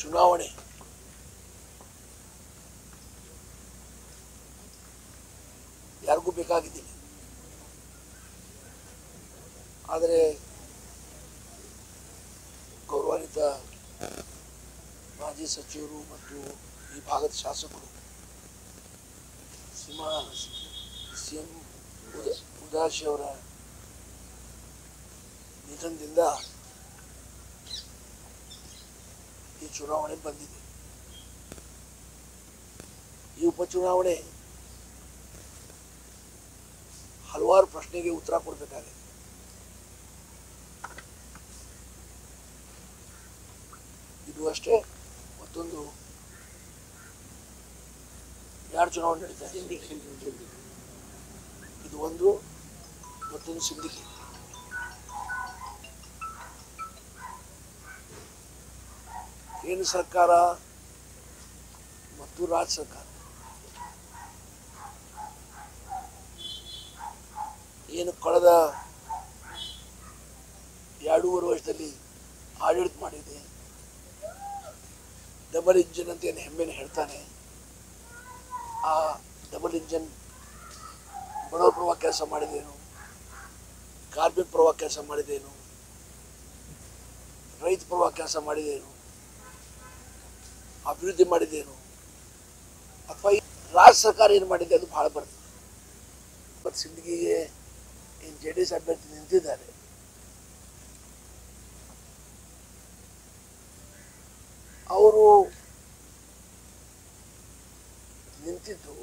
ಚುನಾವಣೆ. ಯಾರಿಗೂ ಬೇಕಾಗಿದ್ದಿಲ್ಲ. ಆದರೆ ಗೌರವಾನ್ವಿತ ಮಾಜಿ ಸಚಿವರು ಮತ್ತು ಈ ಭಾಗದ ಶಾಸಕರು ಸಿಂಹ ಸಿ ಎಂ ಉದ ಉದಾಸಿ ಅವರ ನಿಧನದಿಂದ ಈ ಚುನಾವಣೆ ಬಂದಿದೆ ಈ ಉಪಚುನಾವಣೆ ಹಲವಾರು ಪ್ರಶ್ನೆಗೆ ಉತ್ತರ ಕೊಡಬೇಕಾಗಿದೆ ಇದು ಅಷ್ಟೇ ಮತ್ತೊಂದು ಎರಡು ಚುನಾವಣೆ ನಡೀತಾ ಇದೆ? ಇದು ಒಂದು ಮತ್ತೊಂದು ಸಿಂಡಿಕೇಟ್ ಕೇಂದ್ರ ಸರ್ಕಾರ ಮತ್ತು ರಾಜ್ಯ ಸರ್ಕಾರ. ಏನು ಕಳೆದ ಎರಡೂವರೆ ವರ್ಷದಲ್ಲಿ ಆಡಳಿತ ಮಾಡಿದೆ. ಡಬಲ್ ಇಂಜಿನ್ ಅಂತ ಏನು ಹೆಮ್ಮೆನ ಹೇಳ್ತಾನೆ. ಆ ಡಬಲ್ ಇಂಜಿನ್ ಬಡವರ ಪ್ರವಾಹ ಕೆಲಸ ಮಾಡಿದೇನು? ಕಾರ್ಮಿಕ ಪ್ರವಾಹ ಕೆಲಸ ಮಾಡಿದೇನು? ರೈತ ಪ್ರವಾಹ ಕೆಲಸ ಮಾಡಿದೇನು? ಅಭಿವೃದ್ಧಿ ಮಾಡಿದೇನು ಅಥವಾ ಈ ರಾಜ್ಯ ಸರ್ಕಾರ ಏನು ಮಾಡಿದೆ ಅದು ಭಾಳ ಬರ್ತದೆ. ಬಟ್ ಸಿಂದಗಿಗೆ ಏನು ಜೆ ಡಿ ಎಸ್ ಅಭ್ಯರ್ಥಿ ನಿಂತಿದ್ದಾರೆ. ಅವರು ನಿಂತಿದ್ದು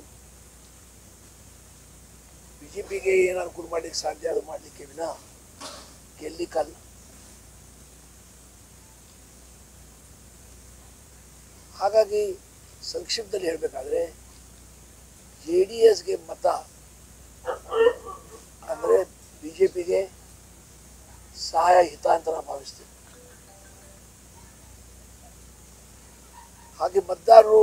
ಬಿ ಜೆ ಪಿಗೆ ಏನು ಅನುಕೂಲ ಮಾಡ್ಲಿಕ್ಕೆ ಸಾಧ್ಯ, ಅದು ಮಾಡಲಿಕ್ಕೆ ವಿನ ಗೆಲ್ಲಿಕ್ಕಲ್ಲ ಹಾಗಾಗಿ ಸಂಕ್ಷಿಪ್ತದಲ್ಲಿ ಹೇಳಬೇಕಾದ್ರೆ, ಜೆ ಡಿ ಎಸ್ಗೆ ಮತ ಅಂದರೆ ಬಿ ಜೆ ಪಿಗೆ ಸಹಾಯ ಹಿತ ಅಂತ ನಾವು ಭಾವಿಸ್ತೀವಿ. ಹಾಗೆ ಮತದಾರರು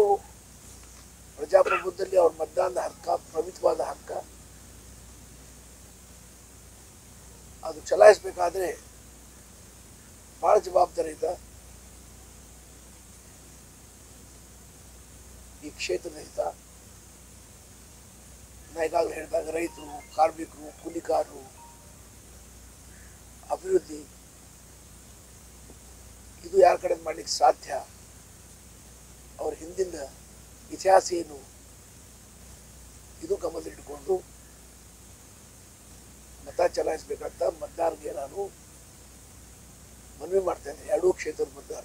ಪ್ರಜಾಪ್ರಭುತ್ವದಲ್ಲಿ ಅವ್ರ ಮತದಾನದ ಹಕ್ಕ ಪ್ರಮಿತವಾದ ಹಕ್ಕ, ಅದು ಚಲಾಯಿಸಬೇಕಾದ್ರೆ ಭಾಳ ಜವಾಬ್ದಾರಿಯಿಂದ ಈ ಕ್ಷೇತ್ರದ ಹಿತ ನಾ ಈಗಾಗಲೇ ಹೇಳಿದಾಗ ರೈತರು, ಕಾರ್ಮಿಕರು, ಕೂಲಿಕಾರರು, ಅಭಿವೃದ್ಧಿ, ಇದು ಯಾರ ಕಡೆ ಮಾಡಲಿಕ್ಕೆ ಸಾಧ್ಯ? ಅವ್ರ ಹಿಂದಿನ ಇತಿಹಾಸ ಏನು? ಇದು ಗಮನದಲ್ಲಿಟ್ಟುಕೊಂಡು ಮತ ಚಲಾಯಿಸಬೇಕಂತ ಮತದಾರರಿಗೆ ನಾನು ಮನವಿ ಮಾಡ್ತೇನೆ ಎರಡೂ ಕ್ಷೇತ್ರದ ಮತದಾರ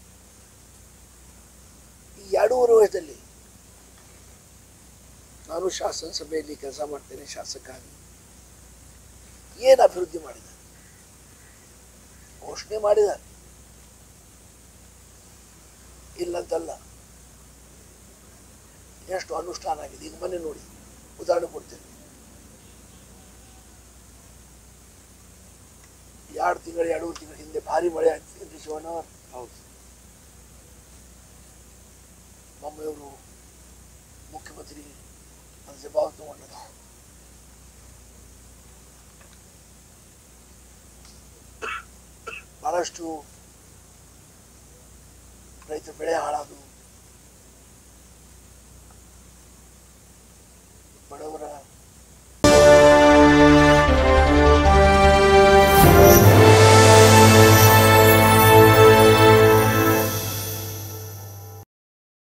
ಈ ಎರಡೂವರೆ ವರ್ಷದಲ್ಲಿ ನಾನು ಶಾಸನ ಸಭೆಯಲ್ಲಿ ಕೆಲಸ ಮಾಡ್ತೇನೆ ಶಾಸಕ ಏನು ಅಭಿವೃದ್ಧಿ ಮಾಡಿದ? ಘೋಷಣೆ ಮಾಡಿದ. ಇಲ್ಲಂತಲ್ಲ. ಎಷ್ಟು ಅನುಷ್ಠಾನ ಆಗಿದೆ? ಈಗ ಮನೆ ನೋಡಿ, ಉದಾಹರಣೆ ಕೊಡ್ತೇನೆ. ಎರಡು ತಿಂಗಳು ಎರಡೂ ತಿಂಗಳ ಹಿಂದೆ ಭಾರಿ ಮಳೆ ಆಗ್ತಿದೆ ಶಿವಣ್ಣ. ಹೌದು. ಬೊಮ್ಮೆಯವರು ಮುಖ್ಯಮಂತ್ರಿ ಅದು ಜವಾಬ್ದಾರಿ ತಗೊಂಡದ ಬಹಳಷ್ಟು ರೈತರ ಬೆಳೆ ಹಾಳಾದು